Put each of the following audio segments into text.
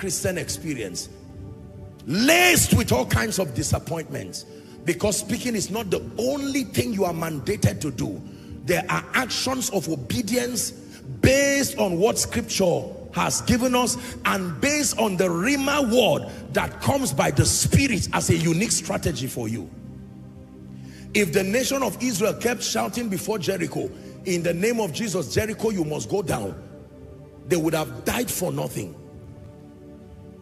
Christian experience. Laced with all kinds of disappointments. Because speaking is not the only thing you are mandated to do. There are actions of obedience based on what scripture has given us and based on the Rhema word that comes by the Spirit as a unique strategy for you. If the nation of Israel kept shouting before Jericho, in the name of Jesus, Jericho, you must go down, they would have died for nothing.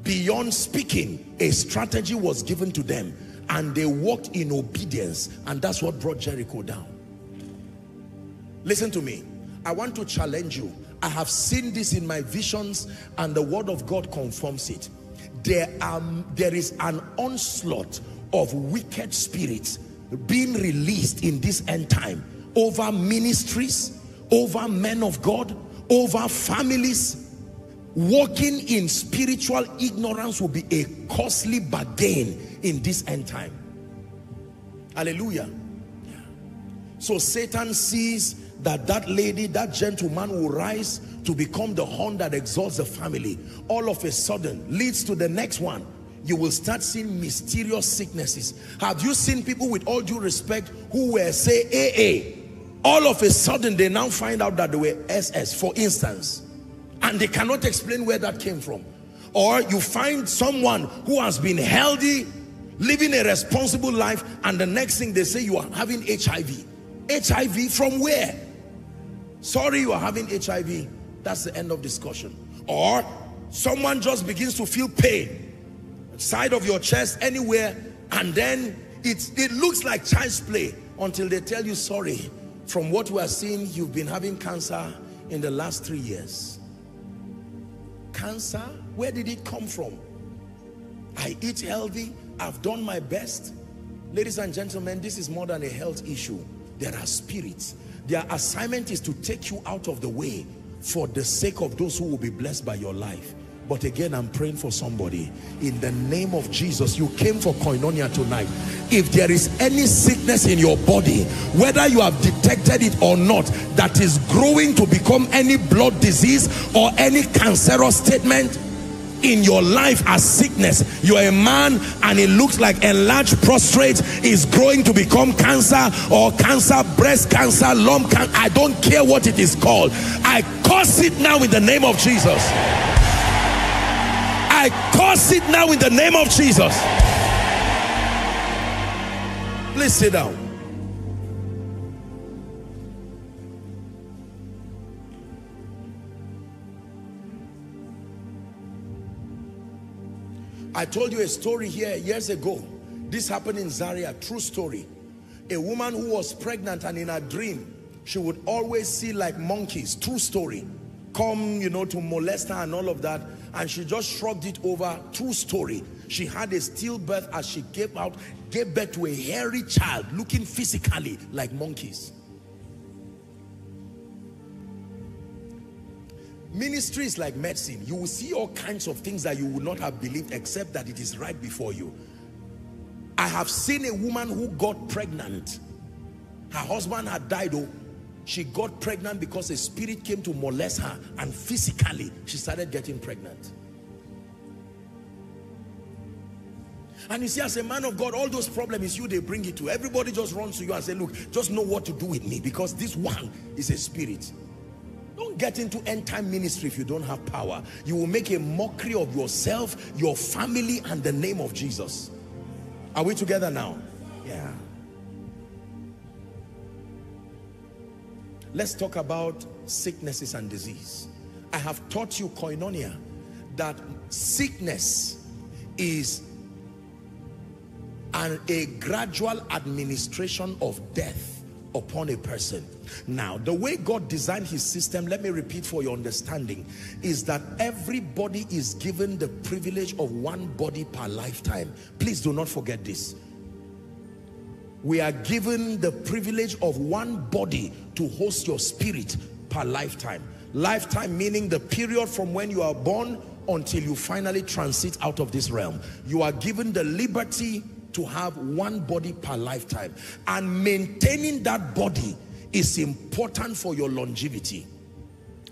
Beyond speaking, a strategy was given to them and they walked in obedience and that's what brought Jericho down. Listen to me. I want to challenge you. I have seen this in my visions and the word of God confirms it. There, are, there is an onslaught of wicked spirits being released in this end time over ministries, over men of God, over families. Walking in spiritual ignorance will be a costly bargain in this end time. Hallelujah. So Satan sees that that lady, that gentleman will rise to become the horn that exalts the family. All of a sudden leads to the next one. You will start seeing mysterious sicknesses. Have you seen people with all due respect who were say AA? All of a sudden they now find out that they were SS for instance. And they cannot explain where that came from. Or you find someone who has been healthy, living a responsible life and the next thing they say you are having HIV. HIV from where? Sorry, you are having HIV. That's the end of discussion. Or someone just begins to feel pain side of your chest anywhere and then it, it looks like child's play until they tell you sorry from what we are seeing you've been having cancer in the last three years cancer where did it come from? I eat healthy I've done my best. Ladies and gentlemen this is more than a health issue. There are spirits. Their assignment is to take you out of the way for the sake of those who will be blessed by your life. But again, I'm praying for somebody. In the name of Jesus, you came for koinonia tonight. If there is any sickness in your body, whether you have detected it or not, that is growing to become any blood disease or any cancerous statement, in your life as sickness you're a man and it looks like enlarged prostate is growing to become cancer or cancer breast cancer lung cancer i don't care what it is called i curse it now in the name of jesus i curse it now in the name of jesus please sit down I told you a story here years ago. This happened in Zaria, true story. A woman who was pregnant and in a dream, she would always see like monkeys, true story, come, you know, to molest her and all of that. And she just shrugged it over, true story. She had a stillbirth as she gave out, gave birth to a hairy child looking physically like monkeys. Ministry is like medicine. You will see all kinds of things that you would not have believed except that it is right before you. I have seen a woman who got pregnant. Her husband had died. Oh, She got pregnant because a spirit came to molest her and physically she started getting pregnant. And you see, as a man of God, all those problems is you they bring it to. Everybody just runs to you and say, look, just know what to do with me because this one is a spirit. Don't get into end time ministry if you don't have power. You will make a mockery of yourself, your family, and the name of Jesus. Are we together now? Yeah. Let's talk about sicknesses and disease. I have taught you koinonia that sickness is an, a gradual administration of death upon a person. Now, the way God designed his system, let me repeat for your understanding, is that everybody is given the privilege of one body per lifetime. Please do not forget this. We are given the privilege of one body to host your spirit per lifetime. Lifetime meaning the period from when you are born until you finally transit out of this realm. You are given the liberty to have one body per lifetime and maintaining that body is important for your longevity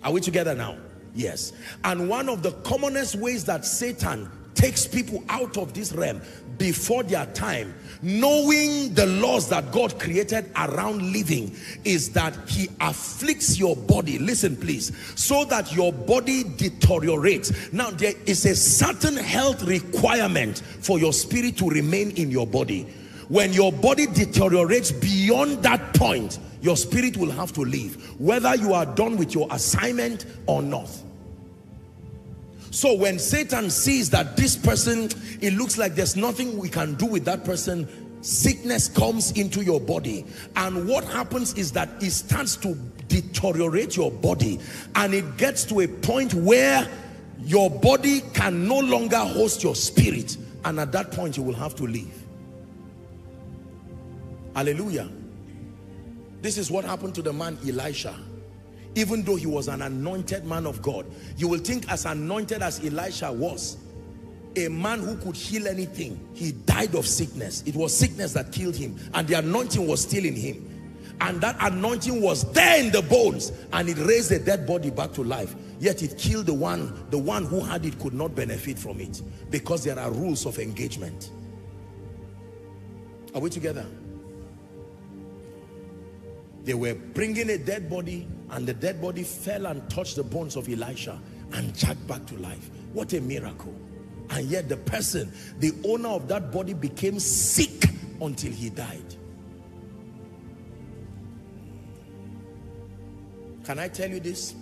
are we together now Yes. And one of the commonest ways that Satan takes people out of this realm before their time knowing the laws that God created around living is that he afflicts your body listen please so that your body deteriorates. Now there is a certain health requirement for your spirit to remain in your body. When your body deteriorates beyond that point your spirit will have to leave whether you are done with your assignment or not so when Satan sees that this person, it looks like there's nothing we can do with that person, sickness comes into your body. And what happens is that it starts to deteriorate your body. And it gets to a point where your body can no longer host your spirit. And at that point, you will have to leave. Hallelujah. This is what happened to the man Elisha even though he was an anointed man of God. You will think as anointed as Elisha was, a man who could heal anything, he died of sickness. It was sickness that killed him and the anointing was still in him. And that anointing was there in the bones and it raised the dead body back to life. Yet it killed the one, the one who had it could not benefit from it because there are rules of engagement. Are we together? They were bringing a dead body and the dead body fell and touched the bones of Elisha and jacked back to life. What a miracle. And yet the person, the owner of that body became sick until he died. Can I tell you this?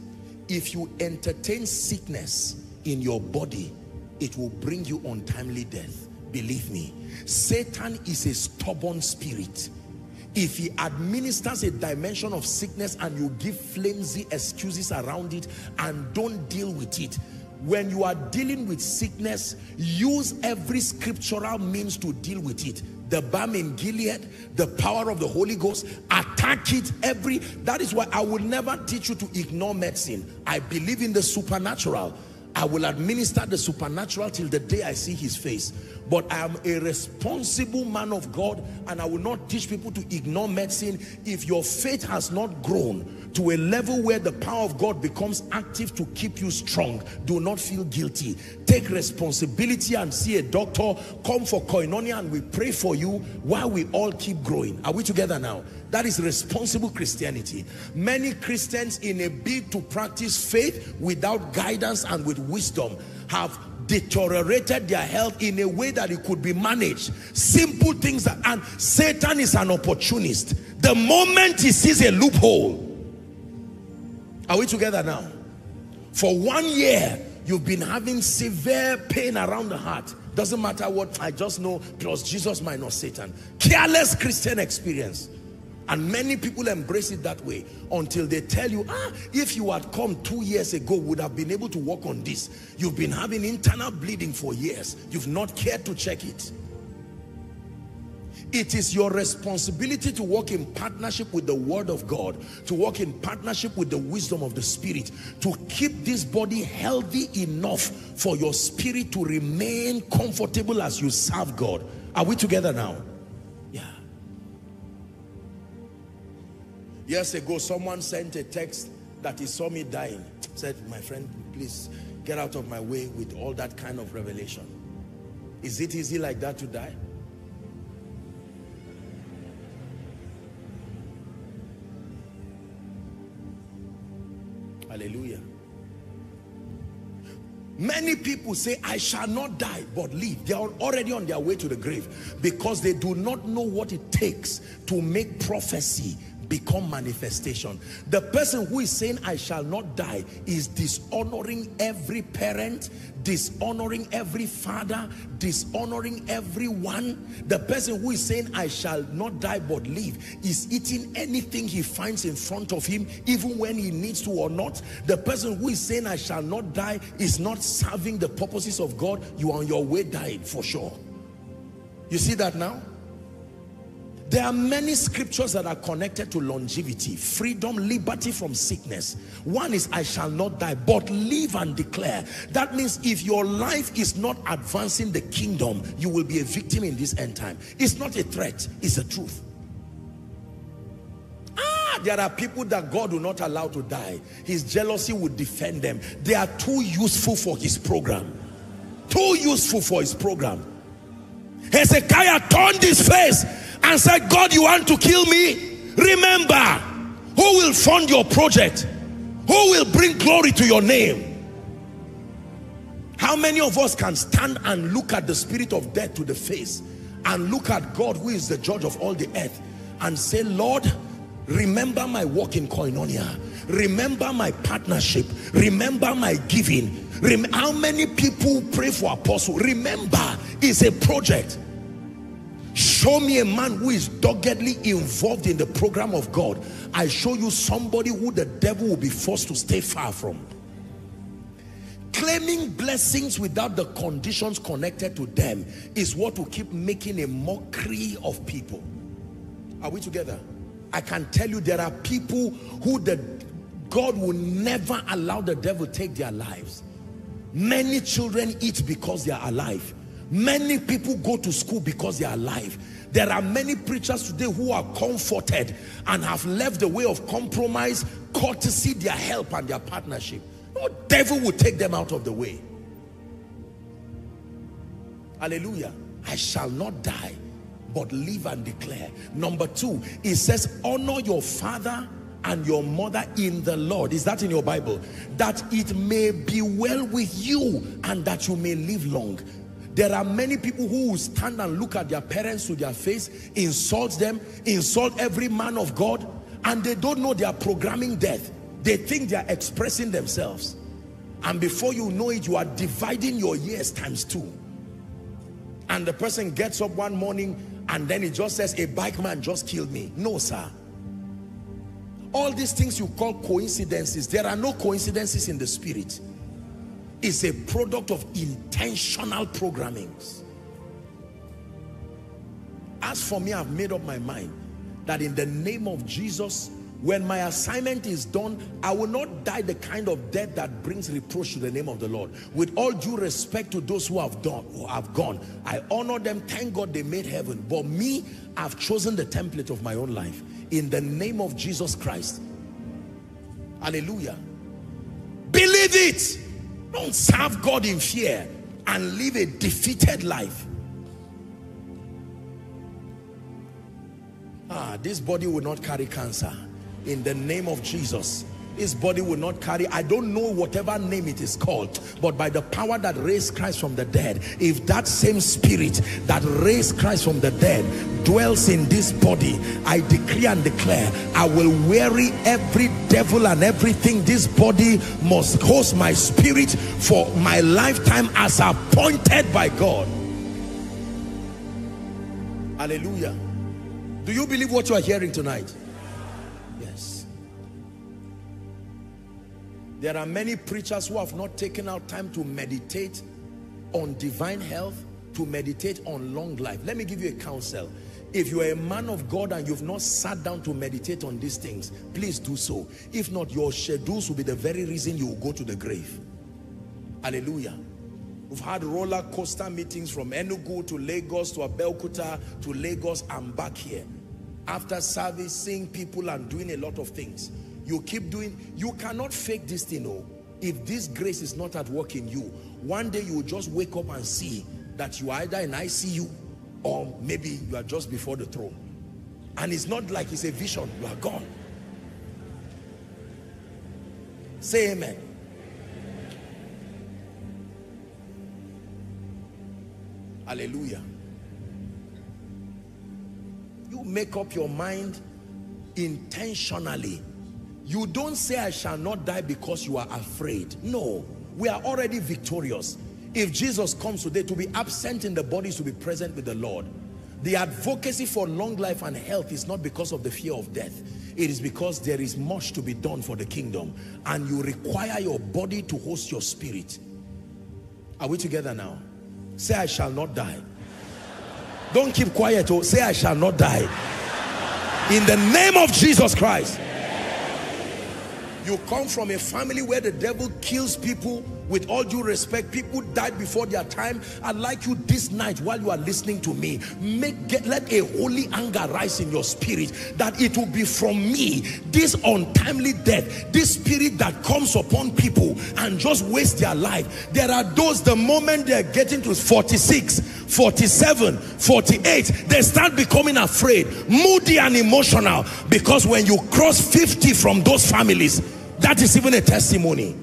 If you entertain sickness in your body, it will bring you untimely death. Believe me, Satan is a stubborn spirit if he administers a dimension of sickness and you give flimsy excuses around it and don't deal with it when you are dealing with sickness use every scriptural means to deal with it the balm in Gilead, the power of the Holy Ghost, attack it every, that is why I will never teach you to ignore medicine. I believe in the supernatural. I will administer the supernatural till the day I see his face but I am a responsible man of God and I will not teach people to ignore medicine if your faith has not grown to a level where the power of God becomes active to keep you strong. Do not feel guilty. Take responsibility and see a doctor. Come for koinonia and we pray for you while we all keep growing. Are we together now? That is responsible Christianity. Many Christians in a bid to practice faith without guidance and with wisdom have deteriorated their health in a way that it could be managed. Simple things that, and Satan is an opportunist. The moment he sees a loophole, are we together now? For one year, you've been having severe pain around the heart. Doesn't matter what, I just know plus Jesus minus Satan. Careless Christian experience. And many people embrace it that way until they tell you, ah, if you had come two years ago, would have been able to work on this. You've been having internal bleeding for years. You've not cared to check it. It is your responsibility to work in partnership with the word of God, to work in partnership with the wisdom of the spirit, to keep this body healthy enough for your spirit to remain comfortable as you serve God. Are we together now? Years ago, someone sent a text that he saw me dying. Said, my friend, please get out of my way with all that kind of revelation. Is it easy like that to die? Hallelujah. Many people say, I shall not die, but live. They are already on their way to the grave because they do not know what it takes to make prophecy become manifestation. The person who is saying, I shall not die, is dishonoring every parent, dishonoring every father, dishonoring everyone. The person who is saying, I shall not die but live, is eating anything he finds in front of him, even when he needs to or not. The person who is saying, I shall not die, is not serving the purposes of God. You are on your way dying for sure. You see that now? There are many scriptures that are connected to longevity, freedom, liberty from sickness. One is, I shall not die, but live and declare. That means if your life is not advancing the kingdom, you will be a victim in this end time. It's not a threat, it's a truth. Ah, there are people that God will not allow to die. His jealousy would defend them. They are too useful for his program. Too useful for his program. Hezekiah turned his face and said, God, you want to kill me? Remember, who will fund your project? Who will bring glory to your name? How many of us can stand and look at the spirit of death to the face and look at God who is the judge of all the earth and say, Lord, remember my walk in koinonia. Remember my partnership. Remember my giving. Rem how many people pray for apostle? Remember, it's a project. Show me a man who is doggedly involved in the program of God. I show you somebody who the devil will be forced to stay far from. Claiming blessings without the conditions connected to them is what will keep making a mockery of people. Are we together? I can tell you there are people who the God will never allow the devil take their lives. Many children eat because they are alive. Many people go to school because they are alive. There are many preachers today who are comforted and have left the way of compromise, courtesy, their help and their partnership. No devil will take them out of the way. Hallelujah. I shall not die, but live and declare. Number two, it says, honor your father and your mother in the Lord. Is that in your Bible? That it may be well with you and that you may live long. There are many people who stand and look at their parents to their face, insult them, insult every man of God, and they don't know they are programming death. They think they are expressing themselves. And before you know it, you are dividing your years times two. And the person gets up one morning and then he just says, a bike man just killed me. No, sir. All these things you call coincidences, there are no coincidences in the spirit is a product of intentional programmings. As for me, I've made up my mind that in the name of Jesus, when my assignment is done, I will not die the kind of death that brings reproach to the name of the Lord. With all due respect to those who have done, who have gone, I honor them. Thank God they made heaven. But me, I've chosen the template of my own life. In the name of Jesus Christ. Hallelujah. Believe it. Don't serve God in fear and live a defeated life. Ah, this body will not carry cancer. In the name of Jesus. This body will not carry, I don't know whatever name it is called, but by the power that raised Christ from the dead, if that same spirit that raised Christ from the dead dwells in this body, I decree and declare, I will weary every devil and everything this body must host my spirit for my lifetime as appointed by God. Hallelujah. Do you believe what you are hearing tonight? There are many preachers who have not taken out time to meditate on divine health, to meditate on long life. Let me give you a counsel. If you are a man of God and you've not sat down to meditate on these things, please do so. If not, your schedules will be the very reason you will go to the grave. Hallelujah. We've had roller coaster meetings from Enugu to Lagos to Abeokuta to Lagos and back here. After service, seeing people and doing a lot of things you keep doing you cannot fake this thing oh. If this grace is not at work in you one day you will just wake up and see that you are either in ICU or maybe you are just before the throne. And it's not like it's a vision you are gone. Say amen. Hallelujah. You make up your mind intentionally you don't say I shall not die because you are afraid. No, we are already victorious. If Jesus comes today to be absent in the bodies to be present with the Lord, the advocacy for long life and health is not because of the fear of death. It is because there is much to be done for the kingdom and you require your body to host your spirit. Are we together now? Say I shall not die. Don't keep quiet. Oh, say I shall not die. In the name of Jesus Christ. You come from a family where the devil kills people with all due respect people died before their time. I'd like you this night while you are listening to me. Make get, let a holy anger rise in your spirit that it will be from me. This untimely death this spirit that comes upon people and just waste their life. There are those the moment they're getting to 46 47 48 they start becoming afraid moody and emotional. Because when you cross 50 from those families that is even a testimony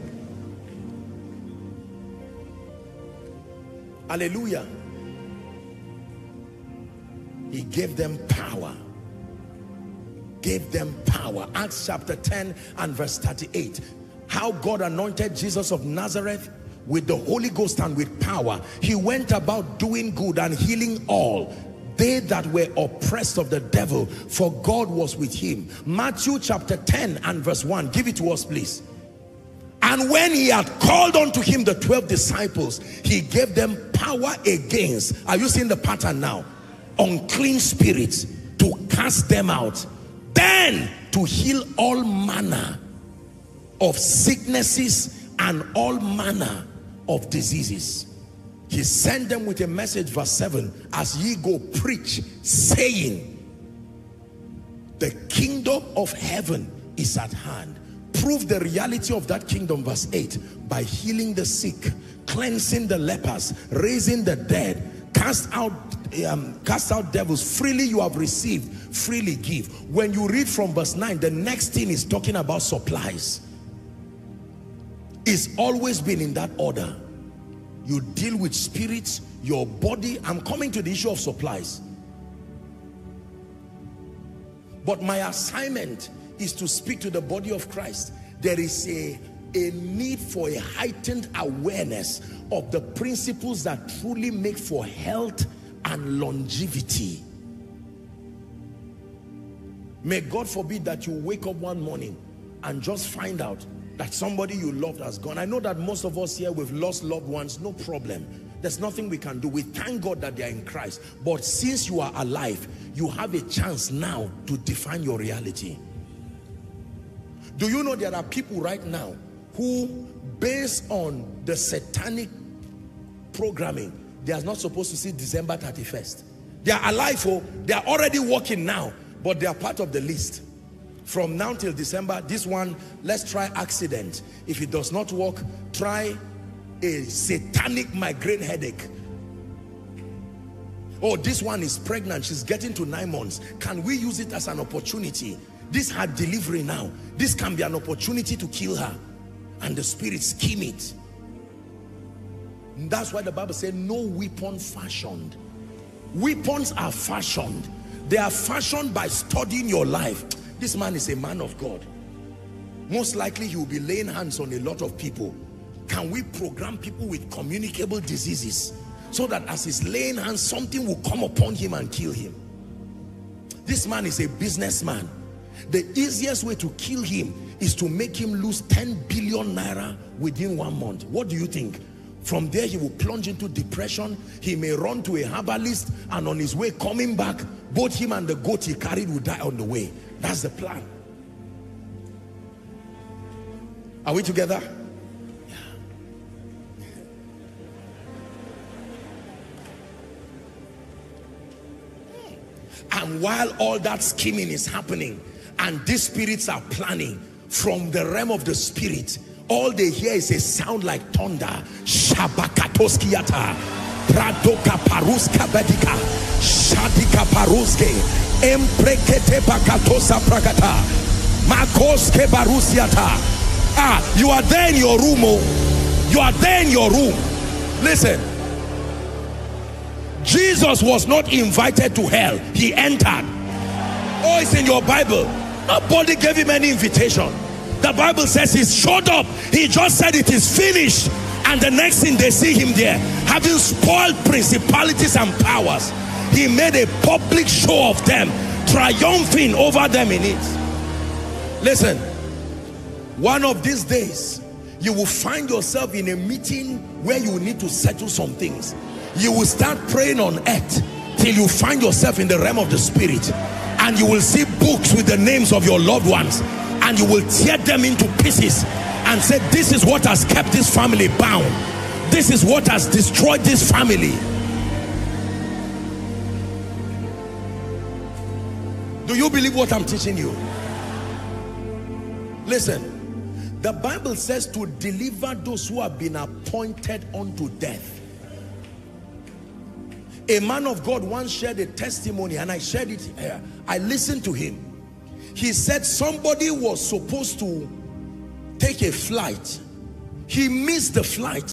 Hallelujah. He gave them power. Gave them power. Acts chapter 10 and verse 38. How God anointed Jesus of Nazareth with the Holy Ghost and with power. He went about doing good and healing all they that were oppressed of the devil for God was with him Matthew chapter 10 and verse 1 give it to us please and when he had called unto him the 12 disciples, he gave them power against, are you seeing the pattern now? Unclean spirits to cast them out. Then to heal all manner of sicknesses and all manner of diseases. He sent them with a message, verse 7, as ye go preach, saying, the kingdom of heaven is at hand prove the reality of that kingdom verse 8 by healing the sick cleansing the lepers raising the dead cast out um, cast out devils. Freely you have received freely give. When you read from verse 9 the next thing is talking about supplies. It's always been in that order. You deal with spirits your body. I'm coming to the issue of supplies. But my assignment is to speak to the body of Christ. There is a, a need for a heightened awareness of the principles that truly make for health and longevity. May God forbid that you wake up one morning and just find out that somebody you loved has gone. I know that most of us here, we've lost loved ones, no problem. There's nothing we can do. We thank God that they are in Christ. But since you are alive, you have a chance now to define your reality. Do you know there are people right now who, based on the satanic programming, they are not supposed to see December 31st. They are alive, oh, they are already working now, but they are part of the list. From now till December, this one, let's try accident. If it does not work, try a satanic migraine headache. Oh, this one is pregnant, she's getting to nine months. Can we use it as an opportunity this her delivery now. This can be an opportunity to kill her. And the spirit scheme it. And that's why the Bible said no weapon fashioned. Weapons are fashioned. They are fashioned by studying your life. This man is a man of God. Most likely he will be laying hands on a lot of people. Can we program people with communicable diseases so that as he's laying hands, something will come upon him and kill him? This man is a businessman the easiest way to kill him is to make him lose 10 billion naira within one month. What do you think? From there, he will plunge into depression. He may run to a herbalist and on his way coming back, both him and the goat he carried will die on the way. That's the plan. Are we together? And while all that scheming is happening, and these spirits are planning from the realm of the spirit. All they hear is a sound like thunder. Shabakatoskiata. Pradoka paruska bedika shadika paruske emprekete pakatosa prakata makoske barusiata ah you are there in your room oh. You are there in your room. Listen. Jesus was not invited to hell. He entered. Oh it's in your Bible Nobody gave him any invitation. The Bible says he showed up. He just said it is finished. And the next thing they see him there, having spoiled principalities and powers, he made a public show of them, triumphing over them in it. Listen, one of these days, you will find yourself in a meeting where you need to settle some things. You will start praying on earth till you find yourself in the realm of the spirit and you will see books with the names of your loved ones. And you will tear them into pieces and say this is what has kept this family bound. This is what has destroyed this family. Do you believe what I'm teaching you? Listen the Bible says to deliver those who have been appointed unto death a man of God once shared a testimony and I shared it here. I listened to him. He said somebody was supposed to take a flight. He missed the flight.